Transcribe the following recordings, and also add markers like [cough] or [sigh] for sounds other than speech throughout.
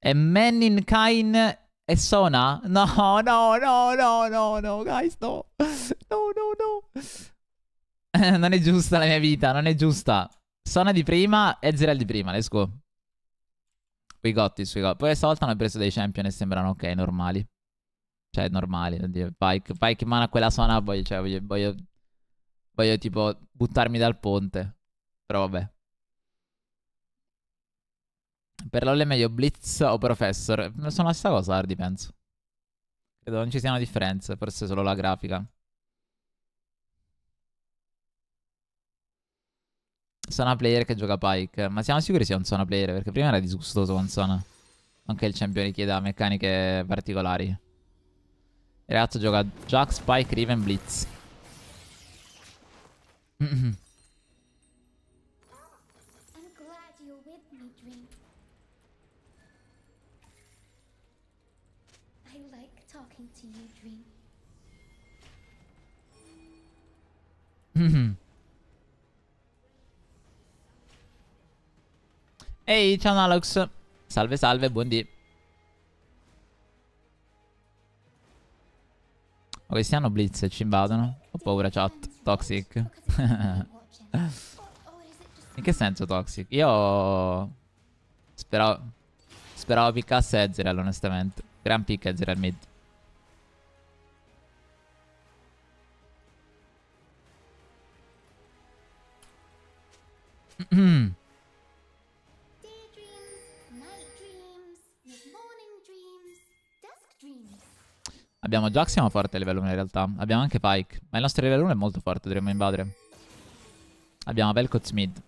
E Menin, Kain e Sona? No, no, no, no, no, no, guys, no. No, no, no. non è giusta la mia vita, non è giusta. Sona di prima e Zerel di prima, let's go. We got this, we got. Poi stavolta hanno preso dei champion e sembrano ok, normali. Cioè, normali. Pike, Pike in mano a quella Sona, voglio, cioè, voglio, voglio, voglio tipo buttarmi dal ponte. Però vabbè. Per LoL è meglio Blitz o Professor? Sono la stessa cosa, Hardy, penso. Credo non ci siano differenze, forse solo la grafica. Sona player che gioca Pike. Ma siamo sicuri sia un Sona player? Perché prima era disgustoso con Sona. Anche il champion richieda meccaniche particolari. Il ragazzo gioca Jax, Pike, Riven, Blitz. [clears throat] Ehi, ciao Nalox. Salve, salve, buondì. Ma questi hanno blitz e ci invadono? Ho paura, chat. Toxic. [laughs] In che senso toxic? Io... Speravo... Speravo piccasse Ezreal, onestamente. Gran pick Ezreal mid. Abbiamo Jax, siamo forti a livello 1 in realtà. Abbiamo anche Pike. Ma il nostro livello 1 è molto forte, dovremmo invadere. Abbiamo Velkoz mid.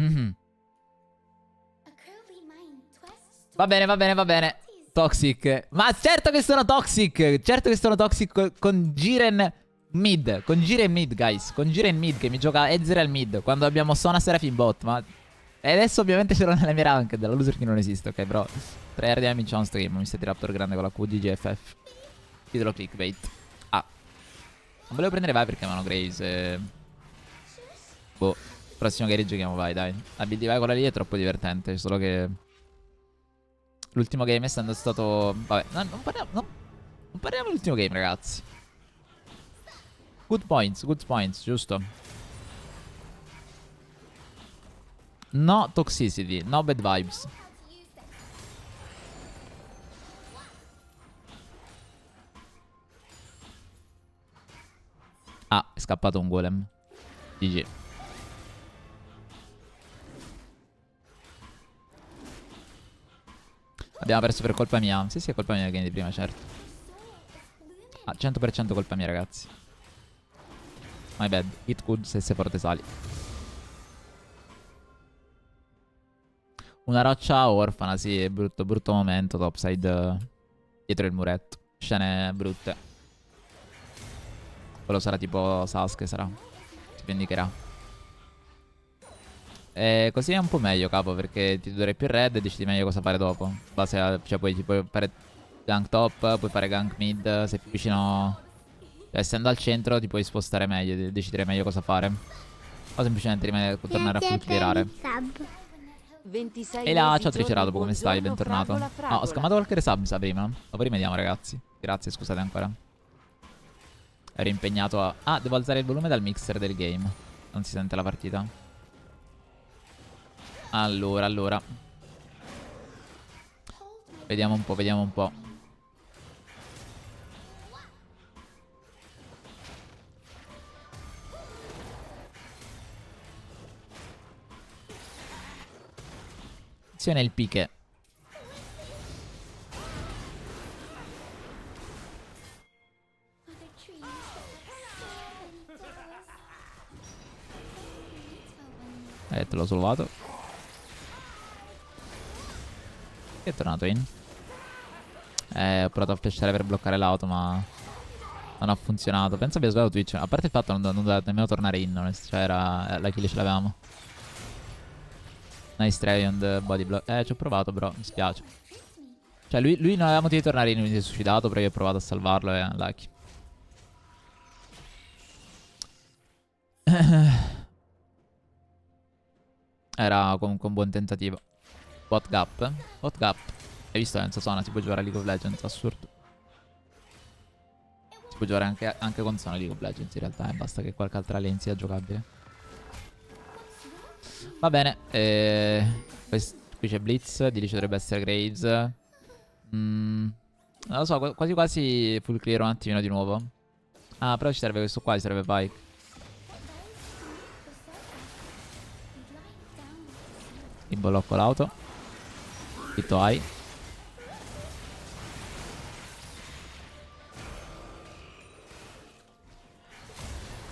Mm -hmm. Va bene, va bene, va bene. Toxic. Ma certo che sono toxic. Certo che sono toxic con Jiren mid. Con Jiren mid, guys. Con Jiren mid che mi gioca Ezreal mid. Quando abbiamo Sona Seraphim bot. Ma... E adesso ovviamente ce l'ho nelle mie rank. Della loser che non esiste, ok, bro. 3 RDM vinciamo sto game. Mi stai raptor grande con la QDGFF. Titolo clickbait. Ah. Non volevo prendere vai perché avevano Grace. E... Boh. Prossimo che giochiamo vai, dai. La di vai quella lì è troppo divertente. Solo che... L'ultimo game essendo stato... Vabbè, no, non parliamo... No, non parliamo dell'ultimo game, ragazzi. Good points, good points, giusto. No toxicity, no bad vibes. Ah, è scappato un golem. GG. Abbiamo perso per colpa mia. Sì, sì, è colpa mia il game di prima, certo. Ah, 100% colpa mia, ragazzi. My bad. It good se sei forte sali. Una roccia orfana, sì, brutto, brutto momento. Topside dietro il muretto. Scene brutte. Quello sarà tipo Sasuke, sarà. Si vendicherà. E così è un po' meglio, capo, perché ti dura più red e decidi meglio cosa fare dopo. In base a, cioè, puoi, puoi fare gank top, puoi fare gank mid, sei più vicino... Cioè, essendo al centro ti puoi spostare meglio, decidere meglio cosa fare. O semplicemente rimanere, tornare a filtrare. E là ci ho tricerato, come stai? Bentornato. Ah, ho scamato qualche resub, mi sa, prima. Dopo rimediamo, ragazzi. Grazie, scusate ancora. Ero impegnato a... Ah, devo alzare il volume dal mixer del game. Non si sente la partita. Allora, allora. Vediamo un po', vediamo un po'. Attenzione il piche. Eh, te l'ho solvato. Che è tornato in? Eh, ho provato a flashare per bloccare l'auto, ma non ha funzionato. Penso abbia sbagliato Twitch. A parte il fatto che non, non doveva nemmeno tornare in. Cioè, era la kill ce l'avevamo. Nice try on the body block. Eh, ci ho provato, però mi spiace. Cioè, lui, lui non aveva motivo di tornare in, quindi si è suicidato, però io ho provato a salvarlo e lucky. [coughs] Era comunque un buon tentativo. Bot gap. Bot gap. Hai visto Enzo Sona? Si può giocare a League of Legends, assurdo. Si può giocare anche, anche con Sona League of Legends in realtà, eh. basta che qualche altra lane sia giocabile. Va bene, eh, qui c'è Blitz, di lì ci dovrebbe essere Graves. Mm, non lo so, quasi quasi full clear un attimino di nuovo. Ah, però ci serve questo qua, ci serve Pike. Imbolocco l'auto. Hitto hai.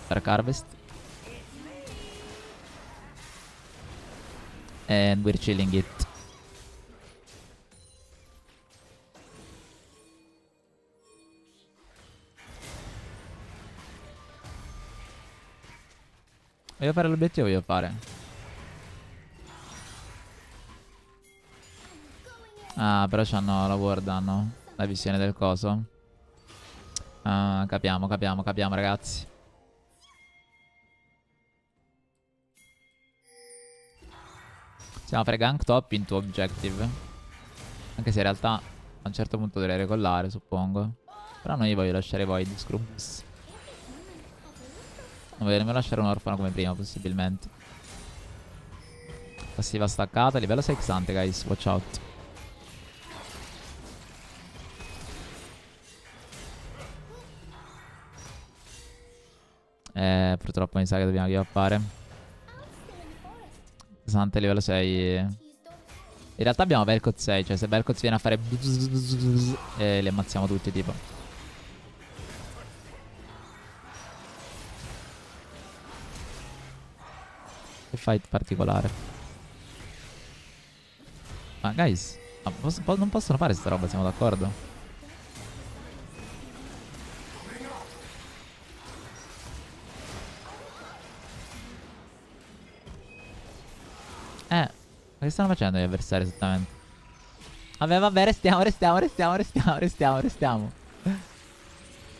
Dark Harvest. And we're chilling it. Voglio fare l'obiettivo, voglio fare. Ah, però c'hanno la ward, hanno la visione del coso. Ah, capiamo, capiamo, capiamo, ragazzi. Possiamo fare gank top into objective. Anche se in realtà a un certo punto dovrei regolare, suppongo. Però non gli voglio lasciare void, scrubs. Non voglio nemmeno lasciare un orfano come prima, possibilmente. Passiva staccata, livello 6 xante, guys. Watch out. Purtroppo mi sa che dobbiamo give fare. Sante livello 6. In realtà abbiamo Velcot 6, cioè se Velcot viene a fare... E li ammazziamo tutti, tipo. Che fight particolare. Ma guys, non possono fare sta roba, siamo d'accordo? Eh, ma che stanno facendo gli avversari esattamente? Vabbè, vabbè, restiamo, restiamo, restiamo, restiamo, restiamo, restiamo.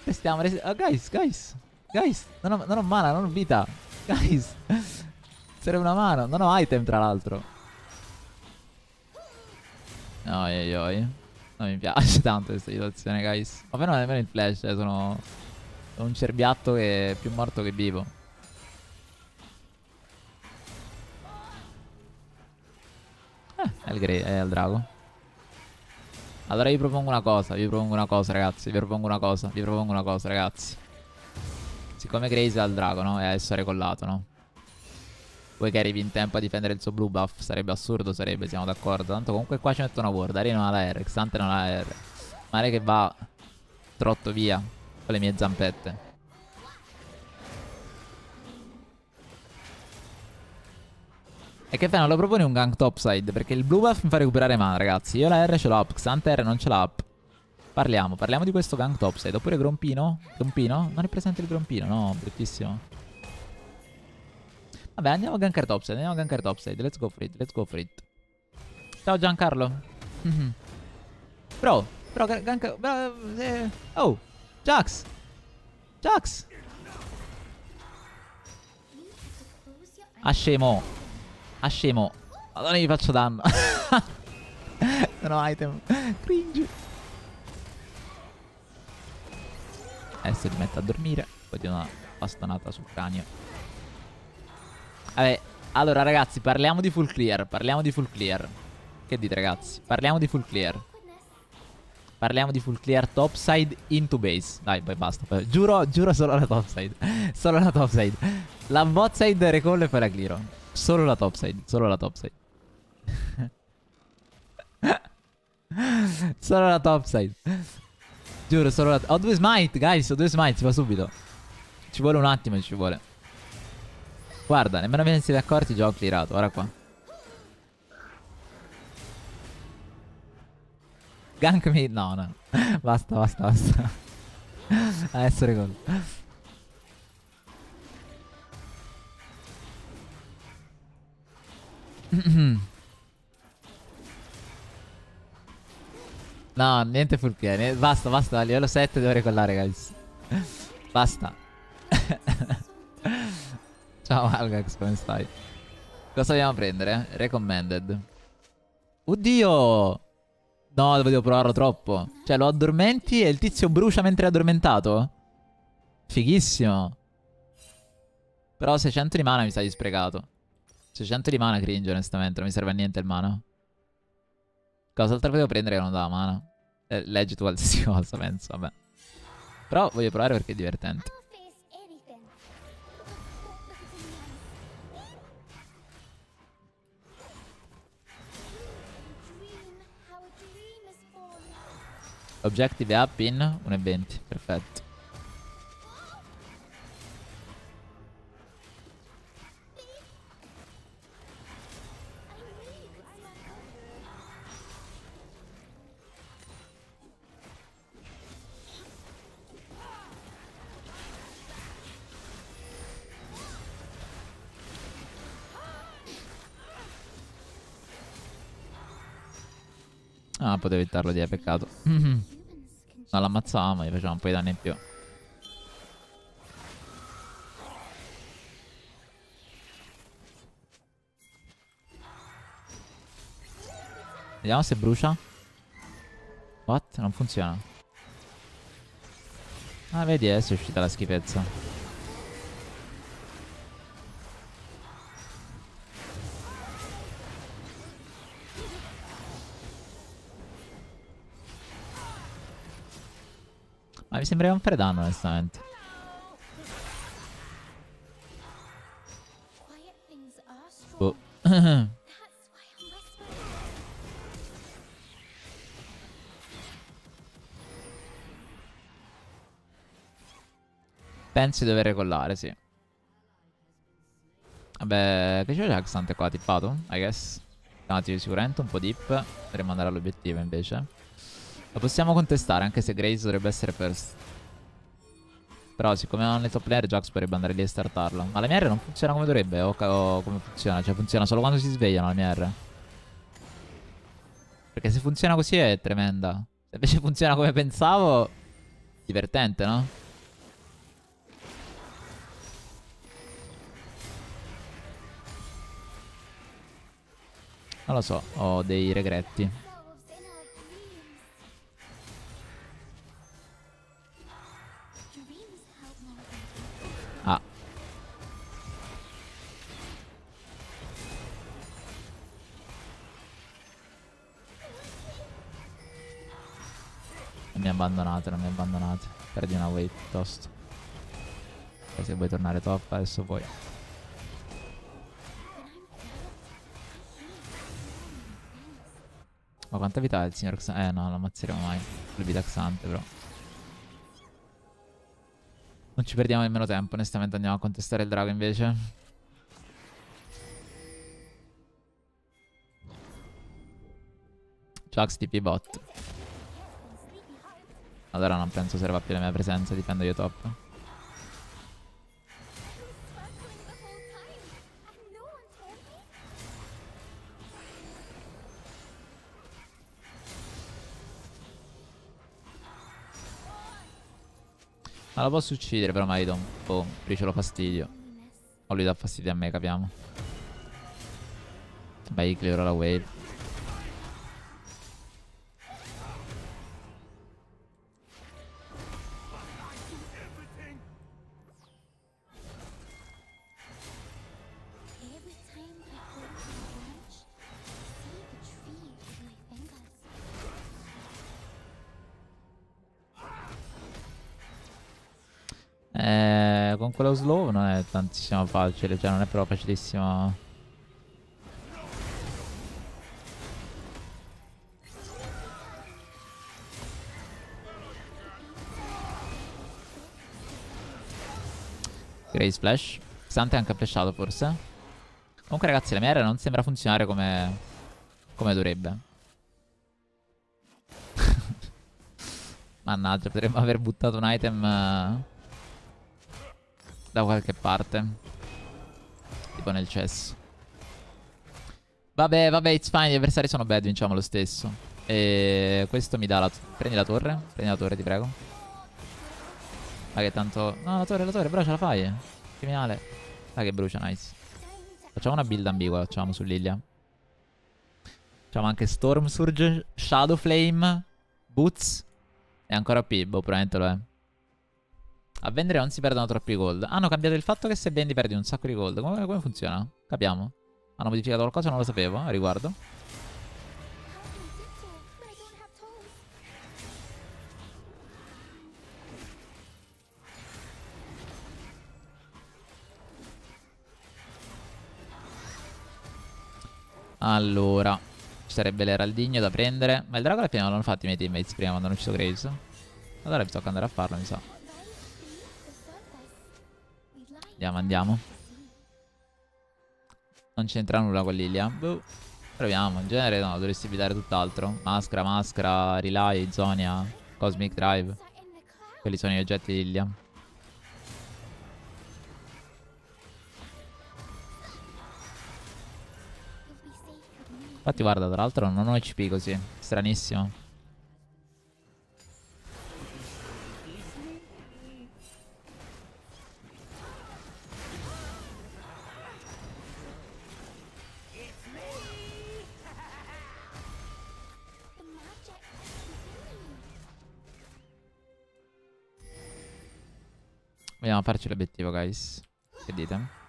Restiamo, restiamo. Oh, guys, guys. Guys, non ho, non ho mana, non ho vita. Guys. Serve una mano. Non ho item, tra l'altro. Oi, oi. Non mi piace [laughs] tanto questa situazione, guys. Ma non nemmeno il flash, eh, sono un cerbiatto che è più morto che vivo. Eh, è il, è il drago. Allora vi propongo una cosa, vi propongo una cosa ragazzi, vi propongo una cosa, vi propongo una cosa ragazzi. Siccome Grace ha il drago, no? E adesso è recollato, no? Vuoi che arrivi in tempo a difendere il suo blue buff? Sarebbe assurdo, sarebbe, siamo d'accordo. Tanto comunque qua ci mettono una ward. Ari non ha la R, Xante non ha la R. Mare che va trotto via con le mie zampette. E che fai, non lo proponi un gang topside? Perché il blue buff mi fa recuperare mana, ragazzi. Io la R ce l'ho up, Xante R non ce l'ha up. Parliamo, parliamo di questo gang topside. Oppure Grompino? Grompino? Non è presente il Grompino, no, bruttissimo. Vabbè, andiamo a gankare topside, andiamo a gankare topside. Let's go for it, let's go for it. Ciao Giancarlo. Mm -hmm. Bro, bro, gank... Eh, oh, Jax. Jax. Ah, scemo. Ah, scemo. Madonna, gli faccio danno. [laughs] non ho item. Cringe. Adesso ti metto a dormire. Poi do una bastonata sul cranio. Vabbè, allora ragazzi, parliamo di full clear. Parliamo di full clear. Che dite ragazzi? Parliamo di full clear. Parliamo di full clear topside into base. Dai, poi basta. Poi. Giuro, giuro solo la topside. solo la topside. La botside recall e poi la clear. Solo la topside. Solo la topside. [laughs] solo la topside. Giuro, solo la... Ho due smite, guys. Ho due smite. Si fa subito. Ci vuole un attimo, ci vuole. Guarda, nemmeno ve ne siete accorti, già ho clearato. Ora qua. Gank me. No, no. [laughs] basta, basta, basta. [laughs] Adesso regolo. [clears throat] No, niente full clear. Basta, basta. A livello 7 devo recollare, guys. [laughs] Basta. [laughs] Ciao Algax, come stai? Cosa dobbiamo prendere? Recommended. Oddio! No, devo provarlo troppo. Cioè, lo addormenti e il tizio brucia mentre è addormentato? Fighissimo. Però 600 di mana mi sa di sprecato. 600 di mana cringe, onestamente. Non mi serve a niente il mana. Cos'altro potevo prendere che non dava mana? Eh, leggi tu qualsiasi [laughs] cosa, penso, vabbè. Però voglio provare perché è divertente. Objective up in 1,20. Perfetto. Ah, potevo evitarlo di peccato. non l'ammazzavamo, gli facevamo un po' di danni in più. Vediamo se brucia. What? Non funziona. Ah, vedi, adesso è uscita la schifezza. Mi sembra non fare danno, onestamente. Boh. [coughs] Pensi di dover recollare, sì. Vabbè, che c'è Jaxante qua, tippato? I guess. Dati sicuramente un po' dip. Dovremmo andare all'obiettivo invece. Lo possiamo contestare anche se Grace dovrebbe essere first. Però siccome non è top player Jax potrebbe andare lì e startarlo. Ma la mia R non funziona come dovrebbe o, o come funziona? Cioè funziona solo quando si svegliano la mia R. Perché se funziona così è tremenda. Se invece funziona come pensavo, divertente, no? Non lo so, ho dei regretti. Abbandonate, non mi abbandonate. Perdi una wave piuttosto. E se vuoi tornare top adesso puoi. Ma quanta vita ha il signor Xante? Eh no, non ammazzeremo mai. Le vita Xante però. Non ci perdiamo nemmeno tempo, onestamente andiamo a contestare il drago invece. Jax TP bot. Allora non penso serva più la mia presenza, difendo io top. Ma lo posso uccidere però magari do un po' briciolo fastidio. O lui dà fastidio a me, capiamo. Vai, clearo la wave. Tantissimo facile, cioè non è proprio facilissimo. Grace Flash. Sante anche flashato forse. Comunque ragazzi la mia R non sembra funzionare come, come dovrebbe. [laughs] Mannaggia, potremmo aver buttato un item... Uh da qualche parte. Tipo nel cesso. Vabbè, vabbè, it's fine. Gli avversari sono bad, vinciamo lo stesso. E questo mi dà la... Prendi la torre. Prendi la torre, ti prego. Ma che tanto... No, la torre, la torre, però ce la fai. Criminale. Dai che brucia, nice. Facciamo una build ambigua, facciamo su Lilia. Facciamo anche Storm Surge, Shadow Flame, Boots e ancora P. Boh, probabilmente lo è. A vendere non si perdono troppi gold. Hanno cambiato il fatto che se vendi perdi un sacco di gold. Come, come funziona? Capiamo. Hanno modificato qualcosa? Non lo sapevo a riguardo. Allora Ci sarebbe l'Eraldigno da prendere Ma il drago alla fine non l'hanno fatto i miei teammates prima quando non ci sono Graves Allora tocca andare a farlo mi sa Andiamo andiamo Non c'entra nulla con Lilia boh. Proviamo In genere no dovresti evitare tutt'altro Maschera, maschera, relay, zonia Cosmic drive Quelli sono gli oggetti di Lilia Infatti guarda, tra l'altro non ho HP così. Stranissimo. Vogliamo farci l'obiettivo, guys. Che dite?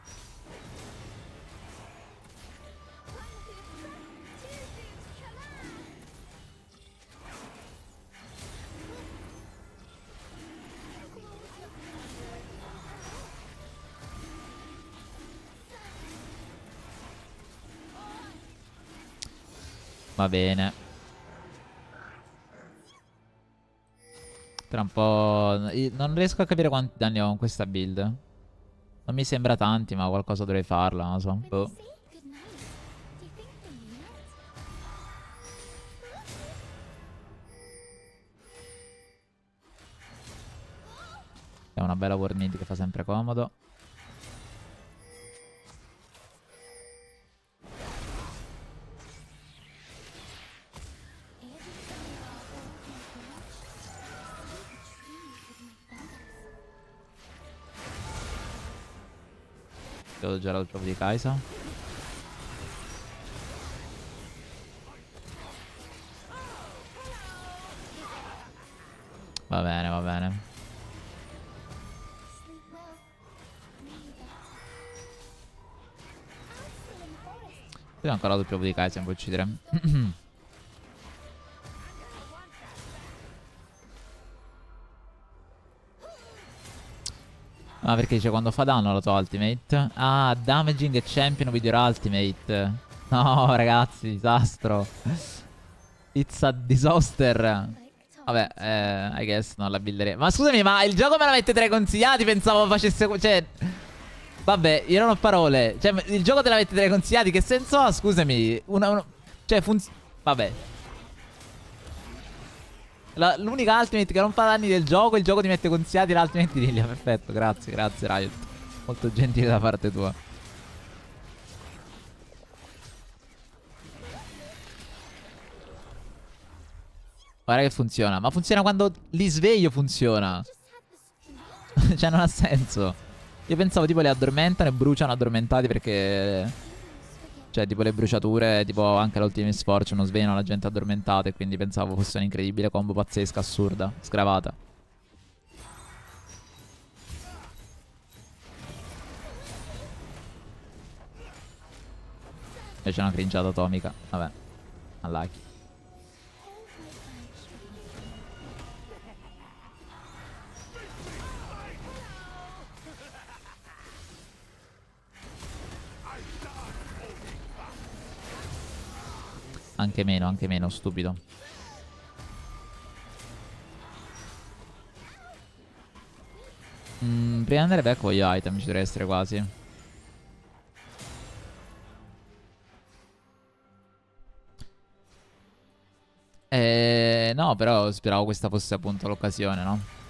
Va bene. Tra un po'... Non riesco a capire quanti danni ho con questa build. Non mi sembra tanti, ma qualcosa dovrei farla, non so. Boh. È una bella warning che fa sempre comodo. Devo girato proprio di Kaisa. Va bene, va bene. Devo ancora doppio di Kaisa, mi può uccidere. [clears throat] Ah, perché dice quando fa danno la tua ultimate? Ah, damaging champion with your ultimate. No, [laughs] ragazzi, disastro. It's a disaster. Vabbè, eh, I guess non la builderei. Ma scusami, ma il gioco me l'avete tre consigliati? Pensavo facesse... Cioè... Vabbè, io non ho parole. Cioè, il gioco te l'avete tre consigliati? Che senso ha? Scusami. Una, una... Cioè, funziona... Vabbè. L'unica ultimate che non fa danni del gioco, il gioco ti mette consigliati l'ultimate di Lilia. Perfetto, grazie, grazie Riot. Molto gentile da parte tua. Guarda che funziona. Ma funziona quando li sveglio funziona. [laughs] cioè non ha senso. Io pensavo tipo le addormentano e bruciano addormentati perché... Cioè, tipo le bruciature, tipo anche l'Ultimate Sforce, uno svegliano la gente addormentata e quindi pensavo fosse un'incredibile combo pazzesca, assurda, sgravata. Invece una cringiata atomica. Vabbè, unlucky. Anche meno, anche meno, stupido. Mm, prima di andare back voglio item, ci dovrei essere quasi. Eh, no, però speravo questa fosse appunto l'occasione, no?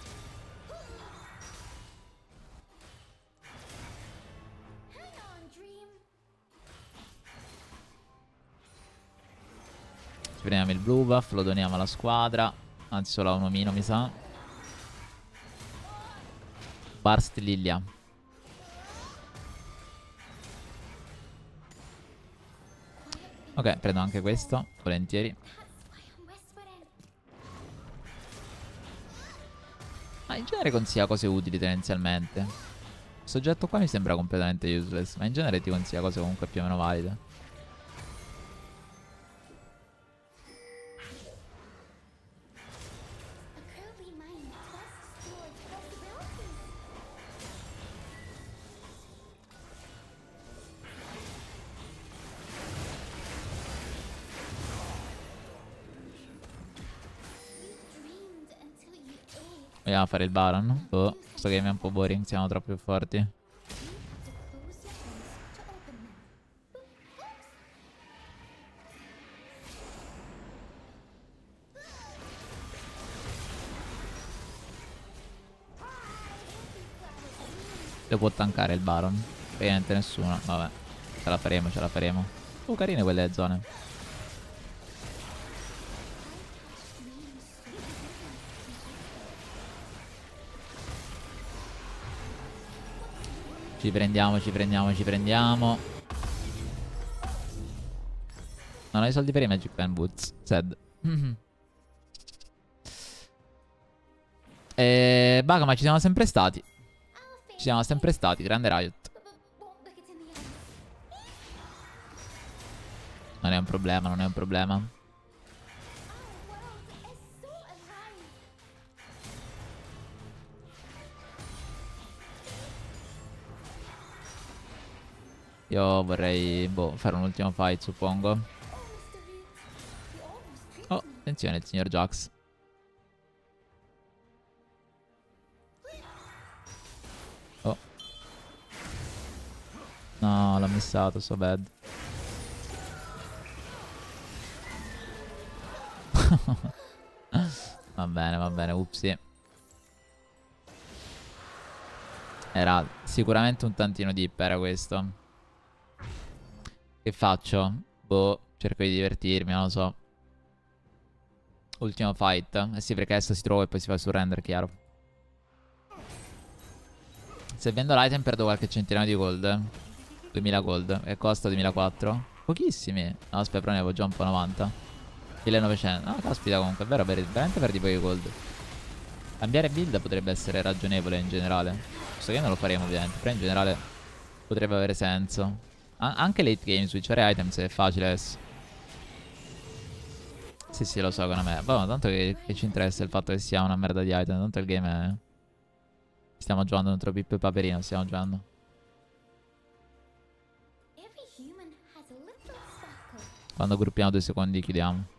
prendiamo il blue buff, lo doniamo alla squadra. Anzi, solo a un omino, mi sa. Burst Lilia. Ok, prendo anche questo, volentieri. Ma ah, in genere consiglia cose utili tendenzialmente. Questo oggetto qua mi sembra completamente useless, ma in genere ti consiglia cose comunque più o meno valide. Vogliamo fare il Baron? Oh, questo game è un po' boring, siamo troppo forti. Lo può tankare il Baron? Praticamente nessuno. Vabbè, ce la faremo, ce la faremo. Oh, carine quelle zone. Ci prendiamo, ci prendiamo, ci prendiamo. Non ho i soldi per i Magic Pen Boots. Sad. [laughs] e... Baga, ma ci siamo sempre stati. Ci siamo sempre stati. Grande Riot. Non è un problema, non è un problema. Io vorrei boh, fare un ultimo fight, suppongo. Oh, attenzione il signor Jax. Oh. No, l'ho missato, so bad. [laughs] va bene, va bene, upsi. Era sicuramente un tantino deep, era questo. Che faccio? Boh, cerco di divertirmi, non lo so. Ultimo fight. Eh sì, perché adesso si trova e poi si fa surrender, chiaro. Se vendo l'item perdo qualche centinaio di gold. 2000 gold. E costa 2004. Pochissimi. No, aspetta, però ne avevo già un po' 90. 1900. No, caspita comunque, è vero, veramente perdi pochi gold. Cambiare build potrebbe essere ragionevole in generale. Questo che non lo faremo ovviamente, però in generale potrebbe avere senso anche late game switchare items è facile adesso. Sì, sì, lo so con me. Vabbè, tanto che, che, ci interessa il fatto che sia una merda di item. Tanto il game è... Stiamo giocando contro Pippo e Paperino, stiamo giocando. Quando gruppiamo due secondi chiudiamo.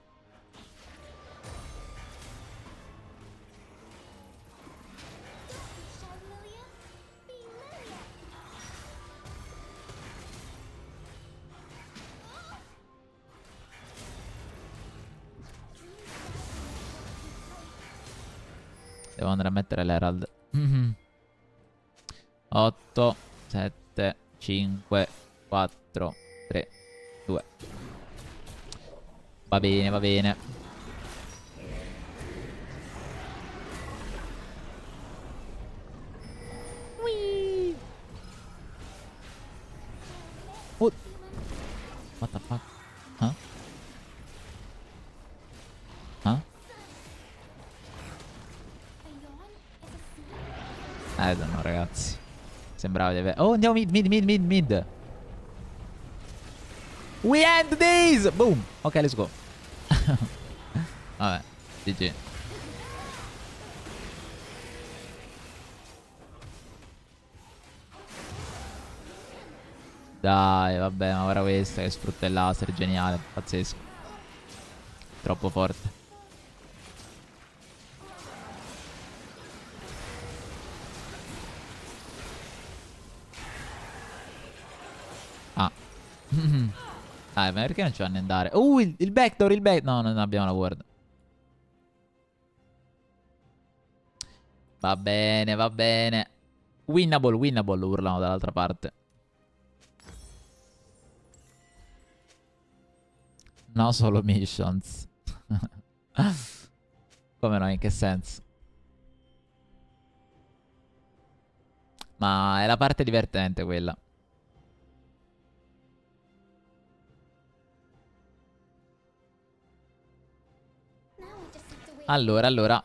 Devo andare a mettere l'Herald. 8, 7, 5, 4, 3, 2. Va bene, va bene. Sembrava di avere Oh andiamo mid mid mid mid mid. We end this! Boom! Ok let's go. [laughs] Vabbè GG Dai vabbè ma ora questa che sfrutta il laser Geniale Pazzesco. Troppo forte [laughs] Ah, ma perché non ci vanno andare? Uh, il, il backdoor, il back... No, non abbiamo la ward. Va bene, va bene. Winnable, winnable, urlano dall'altra parte. No, solo missions. [laughs] Come no, in che senso? Ma è la parte divertente quella. Allora, allora.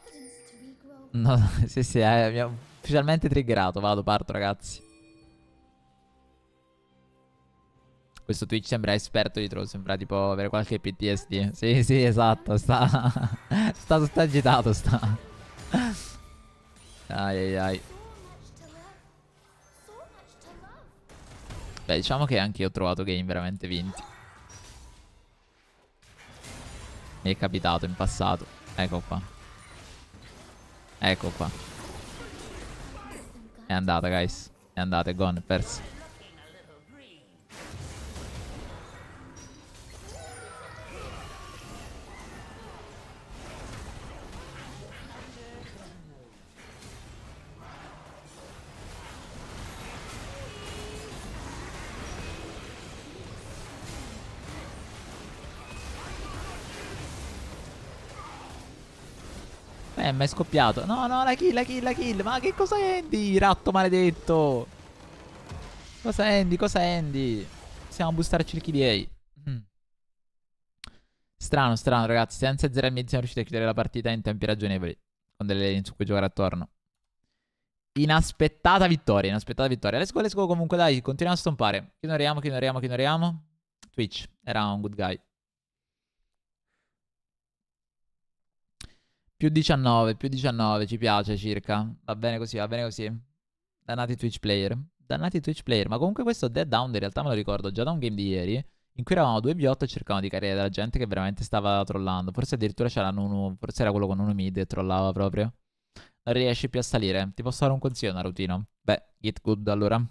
No, [laughs] sì, sì, eh, mi ha ufficialmente triggerato. Vado, parto, ragazzi. Questo Twitch sembra esperto di troll, sembra tipo avere qualche PTSD. Sì, sì, esatto, sta... [laughs] sta, sta agitato, sta... Ai ai ai. Beh, diciamo che anche io ho trovato game veramente vinti. Mi è capitato in passato. Ecco qua. Ecco qua. È andata, guys. È andata, è gone, è persa. Eh, ma è scoppiato. No, no, la kill, la kill, la kill. Ma che cosa Andy? Ratto maledetto. Cosa Andy? Cosa Andy? Possiamo boostarci il KDA. Mm. Strano, strano, ragazzi. Senza 0 e mezzo siamo riusciti a chiudere la partita in tempi ragionevoli. Con delle lane su cui giocare attorno. Inaspettata vittoria, inaspettata vittoria. Let's go, let's go. Comunque, dai, continuiamo a stompare. Chiuneriamo, chiuneriamo, chiuneriamo. Twitch era un good guy. Più 19, più 19, ci piace circa. Va bene così, va bene così. Dannati Twitch player. Dannati Twitch player. Ma comunque questo Dead Down in realtà me lo ricordo già da un game di ieri. In cui eravamo 2v8 e cercavamo di caricare della gente che veramente stava trollando. Forse addirittura c'era uno. Forse era quello con uno mid e trollava proprio. Non riesci più a salire. Ti posso dare un consiglio, Narutino? Beh, get good allora.